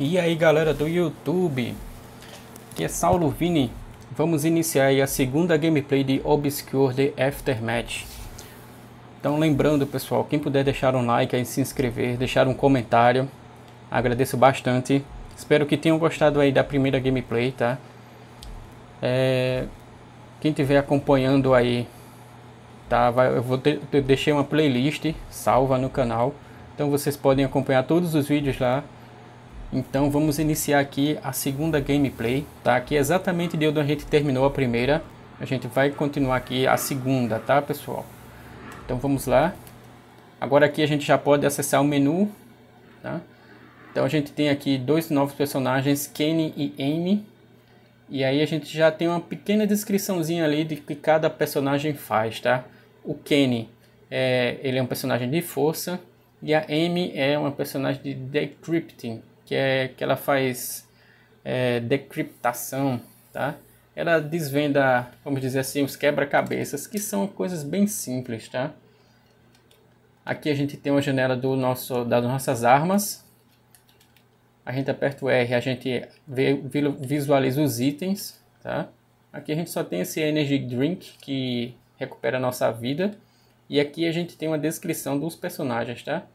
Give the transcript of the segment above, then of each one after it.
E aí galera do YouTube, aqui é Saulo Vini, vamos iniciar a segunda gameplay de Obscure The Aftermath. Então lembrando pessoal, quem puder deixar um like aí, se inscrever, deixar um comentário, agradeço bastante. Espero que tenham gostado aí da primeira gameplay, tá? É, quem estiver acompanhando aí, tá? Eu vou deixei uma playlist salva no canal, então vocês podem acompanhar todos os vídeos lá então vamos iniciar aqui a segunda gameplay, tá? Aqui é exatamente de onde a gente terminou a primeira, a gente vai continuar aqui a segunda, tá pessoal? Então vamos lá. Agora aqui a gente já pode acessar o menu, tá? Então a gente tem aqui dois novos personagens, Kenny e Amy. E aí a gente já tem uma pequena descriçãozinha ali de que cada personagem faz, tá? O Kenny, é, ele é um personagem de força. E a Amy é uma personagem de decrypting, que é que ela faz é, decriptação, tá? Ela desvenda, vamos dizer assim, os quebra-cabeças, que são coisas bem simples, tá? Aqui a gente tem uma janela do nosso, das nossas armas. A gente aperta o R, a gente vê, visualiza os itens, tá? Aqui a gente só tem esse Energy Drink, que recupera a nossa vida. E aqui a gente tem uma descrição dos personagens, tá?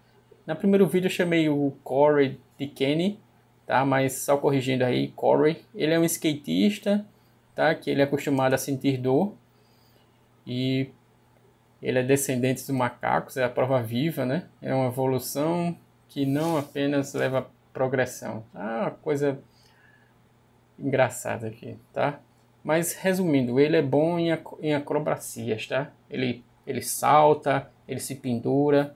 No primeiro vídeo eu chamei o Corey Kenny, tá? Mas só corrigindo aí, Corey, ele é um skatista, tá? Que ele é acostumado a sentir dor e ele é descendente dos macacos, é a prova viva, né? É uma evolução que não apenas leva a progressão. Ah, uma coisa engraçada aqui, tá? Mas resumindo, ele é bom em, em acrobacias, tá? Ele, ele salta, ele se pendura,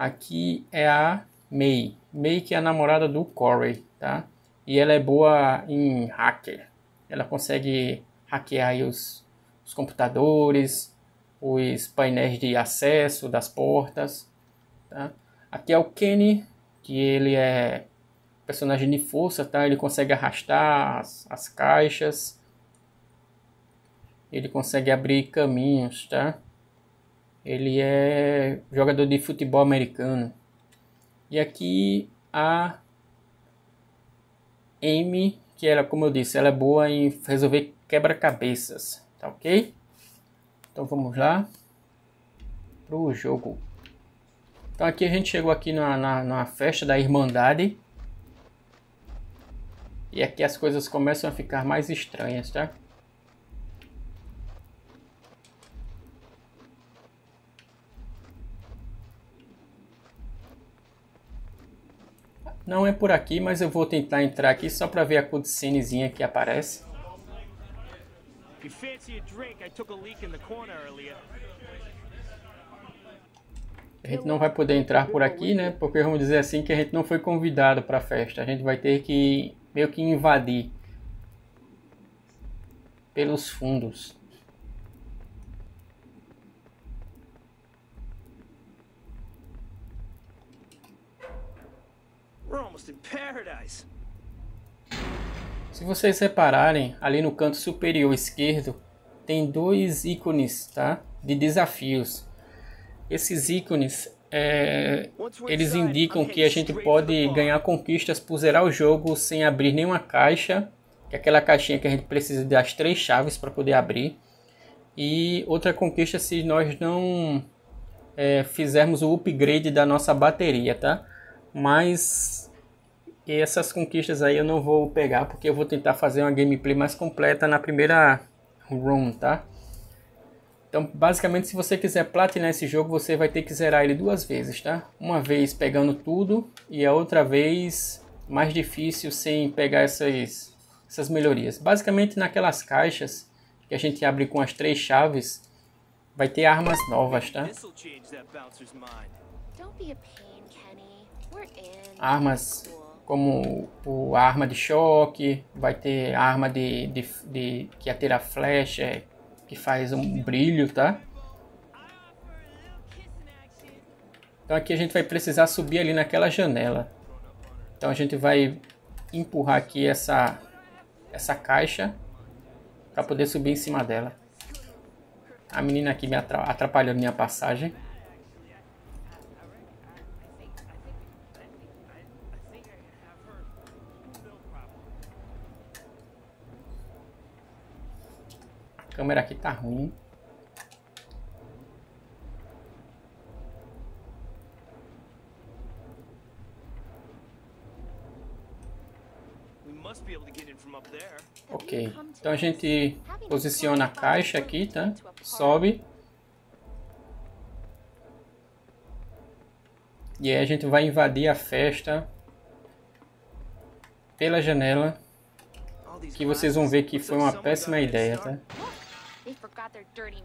Aqui é a May. May que é a namorada do Corey, tá? E ela é boa em hacker. Ela consegue hackear os, os computadores, os painéis de acesso das portas, tá? Aqui é o Kenny, que ele é personagem de força, tá? Ele consegue arrastar as, as caixas. Ele consegue abrir caminhos, tá? Ele é jogador de futebol americano. E aqui a Amy, que era, como eu disse, ela é boa em resolver quebra-cabeças, tá ok? Então vamos lá pro jogo. Então aqui a gente chegou aqui na, na, na festa da Irmandade. E aqui as coisas começam a ficar mais estranhas, tá? Não é por aqui, mas eu vou tentar entrar aqui só para ver a cutscenezinha que aparece. A gente não vai poder entrar por aqui, né? Porque vamos dizer assim que a gente não foi convidado para a festa. A gente vai ter que meio que invadir pelos fundos. Se vocês repararem, ali no canto superior esquerdo, tem dois ícones tá? de desafios. Esses ícones, é, eles indicam que a gente pode ganhar conquistas por zerar o jogo sem abrir nenhuma caixa, que é aquela caixinha que a gente precisa das três chaves para poder abrir. E outra conquista se nós não é, fizermos o upgrade da nossa bateria, tá? Mas essas conquistas aí eu não vou pegar porque eu vou tentar fazer uma gameplay mais completa na primeira run, tá? Então, basicamente, se você quiser platinar esse jogo, você vai ter que zerar ele duas vezes, tá? Uma vez pegando tudo e a outra vez mais difícil sem pegar essas, essas melhorias. Basicamente, naquelas caixas que a gente abre com as três chaves, vai ter armas novas, tá? Armas como o, a arma de choque, vai ter a arma de, de, de que atira flecha, que faz um brilho, tá? Então aqui a gente vai precisar subir ali naquela janela. Então a gente vai empurrar aqui essa, essa caixa para poder subir em cima dela. A menina aqui me atrapalhou minha passagem. Câmera aqui tá ruim. Ok, então a gente posiciona a caixa aqui, tá? Sobe. E aí a gente vai invadir a festa pela janela. Que vocês vão ver que foi uma péssima ideia, tá?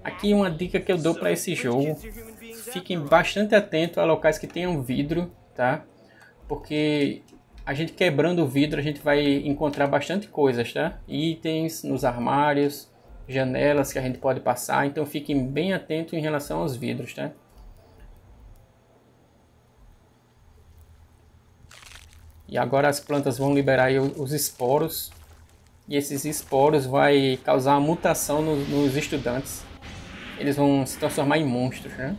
Aqui uma dica que eu dou para esse jogo. Fiquem bastante atentos a locais que tenham vidro, tá? Porque a gente quebrando o vidro, a gente vai encontrar bastante coisas, tá? Itens nos armários, janelas que a gente pode passar, então fiquem bem atentos em relação aos vidros, tá? E agora as plantas vão liberar os esporos. E esses esporos vai causar uma mutação nos, nos estudantes. Eles vão se transformar em monstros, né?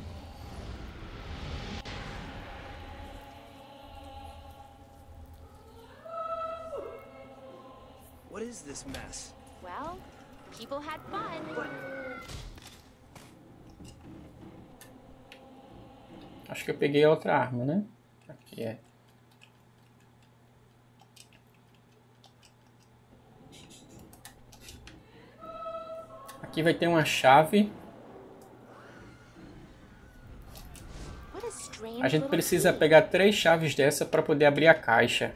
this mess? Well, people had fun. But... Acho que eu peguei outra arma, né? Aqui é. Aqui vai ter uma chave. A gente precisa pegar três chaves dessa para poder abrir a caixa.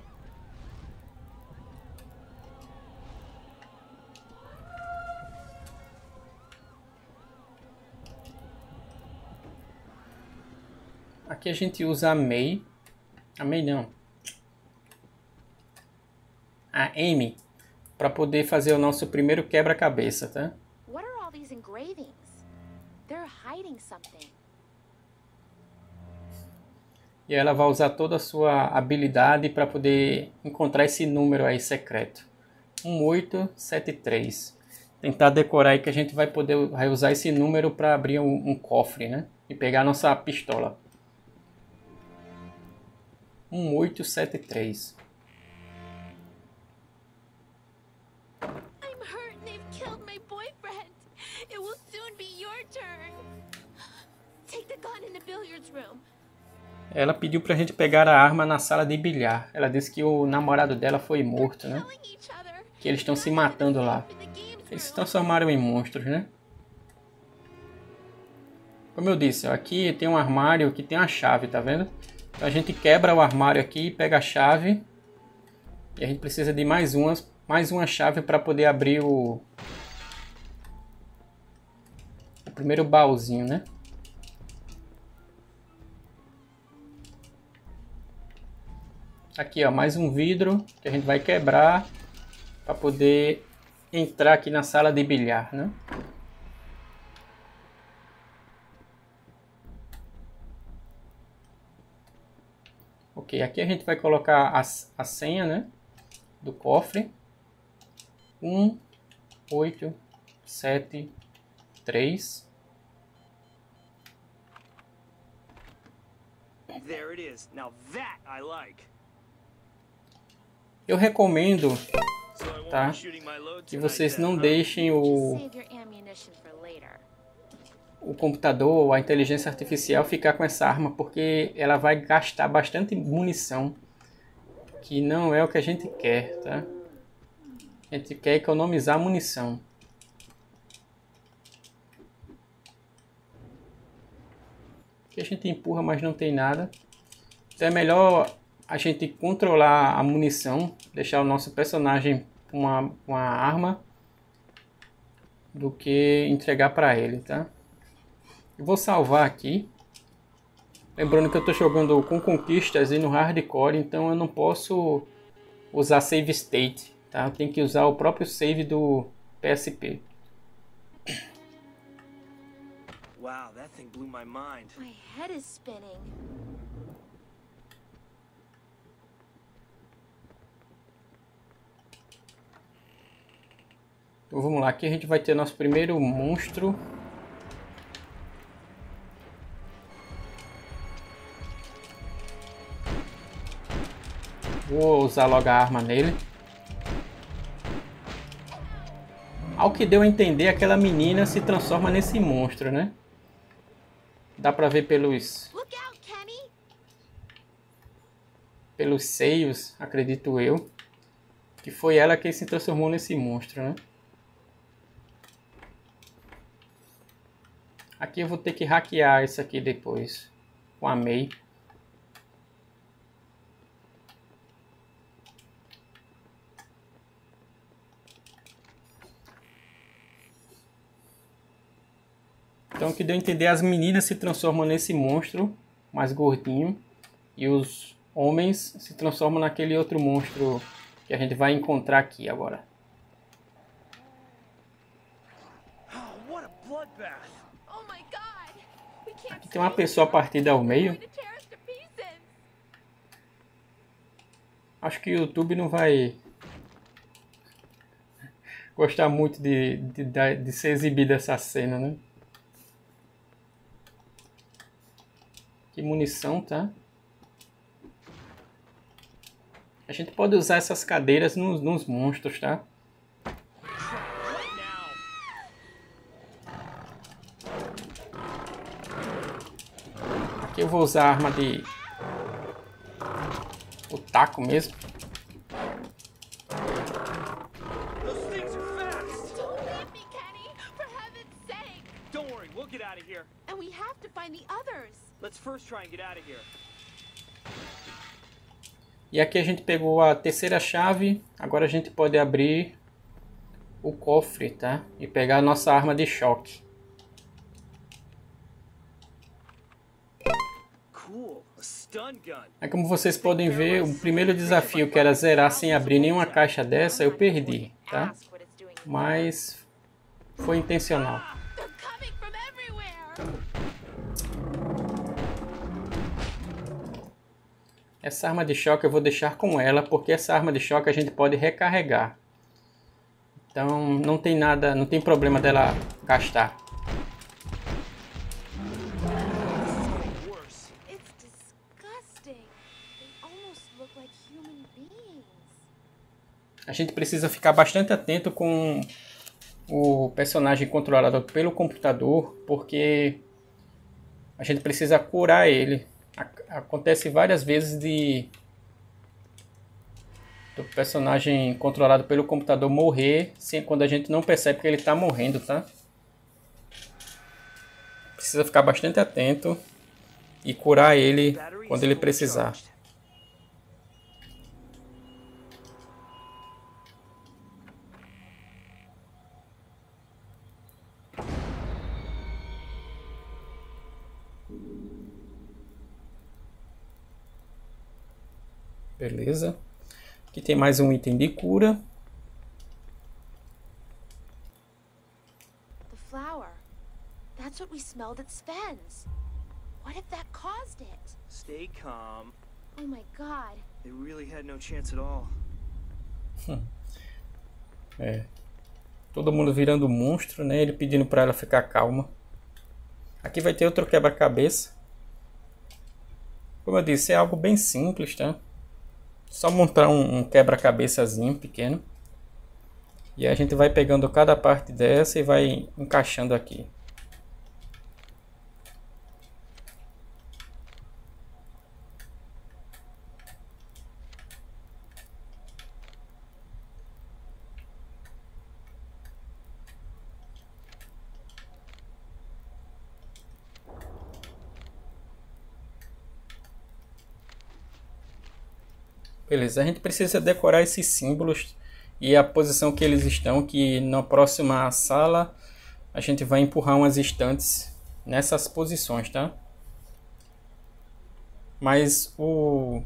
Aqui a gente usa a May. A May não. A Amy. Para poder fazer o nosso primeiro quebra-cabeça, tá? Engravings? They're hiding something. E ela vai usar toda a sua habilidade para poder encontrar esse número aí secreto. 1873. Tentar decorar aí que a gente vai poder vai usar esse número para abrir um, um cofre, né? E pegar a nossa pistola. 1873. Ela pediu pra gente pegar a arma na sala de bilhar. Ela disse que o namorado dela foi morto, né? Que eles estão se matando lá. Eles se transformaram em monstros, né? Como eu disse, aqui tem um armário que tem uma chave, tá vendo? Então a gente quebra o armário aqui, pega a chave. E a gente precisa de mais, umas, mais uma chave para poder abrir o, o primeiro baúzinho, né? Aqui, ó, mais um vidro que a gente vai quebrar para poder entrar aqui na sala de bilhar, né? Ok, aqui a gente vai colocar a, a senha, né? Do cofre. 1, 8, 7, 3. There it is. Now that I like. Eu recomendo, tá? Que vocês não deixem o o computador ou a inteligência artificial ficar com essa arma, porque ela vai gastar bastante munição, que não é o que a gente quer, tá? A gente quer economizar munição. Aqui a gente empurra, mas não tem nada. Então é melhor a gente controlar a munição, deixar o nosso personagem com uma, uma arma, do que entregar para ele, tá? Eu vou salvar aqui. Lembrando que eu estou jogando com conquistas e no hardcore, então eu não posso usar save state, tá? Eu tenho que usar o próprio save do PSP. Wow, that thing blew my mind. My head is spinning. Então vamos lá, aqui a gente vai ter nosso primeiro monstro. Vou usar logo a arma nele. Ao que deu a entender, aquela menina se transforma nesse monstro, né? Dá pra ver pelos... Pelos seios, acredito eu. Que foi ela que se transformou nesse monstro, né? Aqui eu vou ter que hackear isso aqui depois. Com a May. Então, que deu a entender, as meninas se transformam nesse monstro mais gordinho e os homens se transformam naquele outro monstro que a gente vai encontrar aqui agora. Aqui tem uma pessoa partida ao meio. Acho que o YouTube não vai gostar muito de, de, de ser exibida essa cena, né? de munição, tá? A gente pode usar essas cadeiras nos, nos monstros, tá? Eu vou usar a arma de... O taco mesmo. E aqui a gente pegou a terceira chave. Agora a gente pode abrir o cofre, tá? E pegar a nossa arma de choque. É como vocês podem ver, o primeiro desafio que era zerar sem abrir nenhuma caixa dessa, eu perdi, tá? Mas foi intencional. Essa arma de choque eu vou deixar com ela, porque essa arma de choque a gente pode recarregar. Então não tem nada, não tem problema dela gastar. A gente precisa ficar bastante atento com o personagem controlado pelo computador, porque a gente precisa curar ele acontece várias vezes de do personagem controlado pelo computador morrer quando a gente não percebe que ele está morrendo, tá? Precisa ficar bastante atento e curar ele quando ele precisar. Beleza. Aqui tem mais um item de cura. The flower. That's what we smelled at Sven's. What if that caused it? Stay calm. Oh my god. They really had no chance at all. é. Todo mundo virando monstro, né? Ele pedindo para ela ficar calma. Aqui vai ter outro quebra-cabeça. Como eu disse, é algo bem simples, tá? Só montar um, um quebra-cabeçazinho pequeno. E a gente vai pegando cada parte dessa e vai encaixando aqui. Beleza, a gente precisa decorar esses símbolos e a posição que eles estão, que na próxima sala a gente vai empurrar umas estantes nessas posições, tá? Mas o...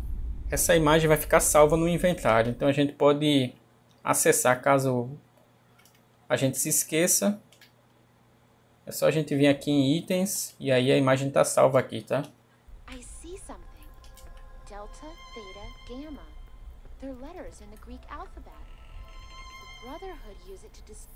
essa imagem vai ficar salva no inventário, então a gente pode acessar caso a gente se esqueça. É só a gente vir aqui em itens e aí a imagem está salva aqui, tá? They're letters in the Greek alphabet. The Brotherhood use it to dis...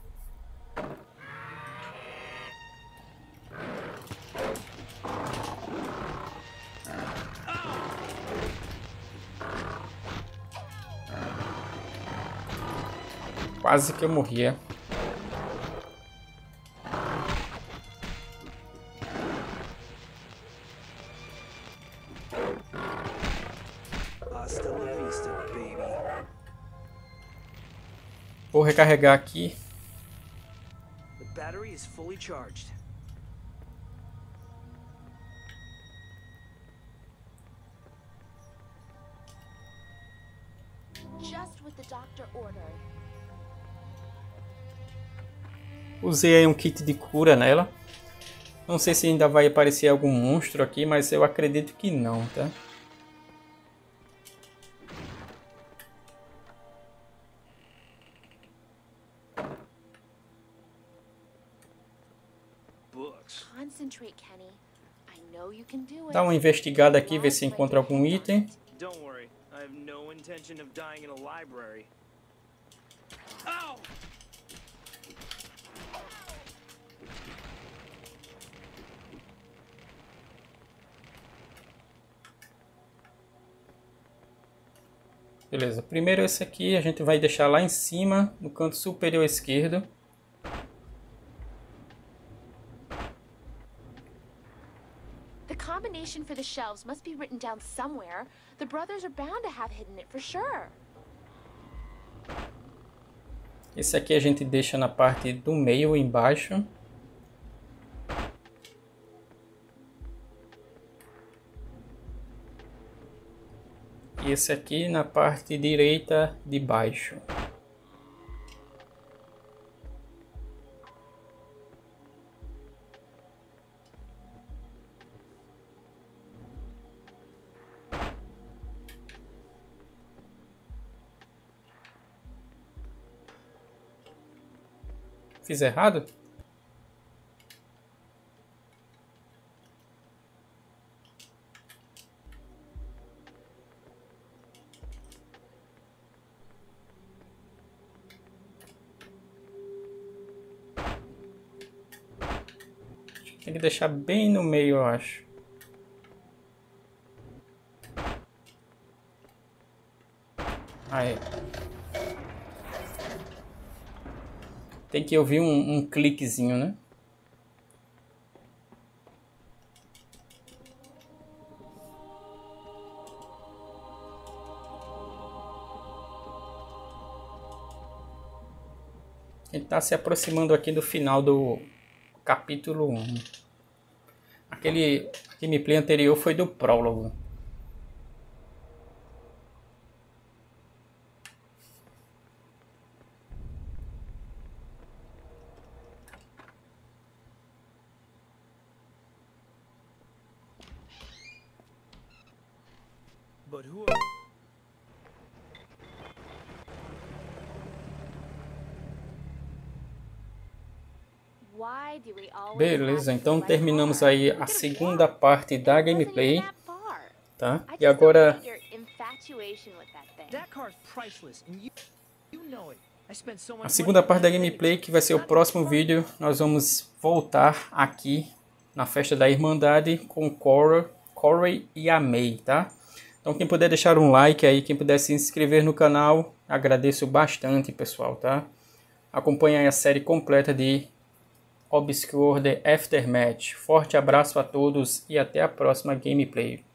Quase que eu morria. Recarregar aqui. The battery is fully charged. Just what the doctor ordered. Usei aí um kit de cura nela. Não sei se ainda vai aparecer algum monstro aqui, mas eu acredito que não, tá? Dá uma investigada aqui, ver se encontra algum item. Don't worry. I have no intention of dying in a library. Ow! Beleza, primeiro esse aqui a gente vai deixar lá em cima, no canto superior esquerdo. The combination for the shelves must be written down somewhere. The brothers are bound to have hidden it for sure. Esse aqui a gente deixa na parte do meio embaixo. E esse aqui na parte direita de baixo. Fiz errado? Tem que deixar bem no meio, eu acho. Aí. Tem que ouvir um, um cliquezinho, né? Ele está se aproximando aqui do final do capítulo 1. Aquele gameplay anterior foi do prólogo. But who are... Why do we always Beleza, então terminamos aí a segunda parte da gameplay, tá? E agora a segunda parte da gameplay, que vai ser o próximo vídeo, nós vamos voltar aqui na festa da Irmandade com Cora, Corey e a May, tá? Então quem puder deixar um like aí, quem puder se inscrever no canal, agradeço bastante, pessoal, tá? Acompanhe aí a série completa de Obscure The Aftermath. Forte abraço a todos e até a próxima gameplay.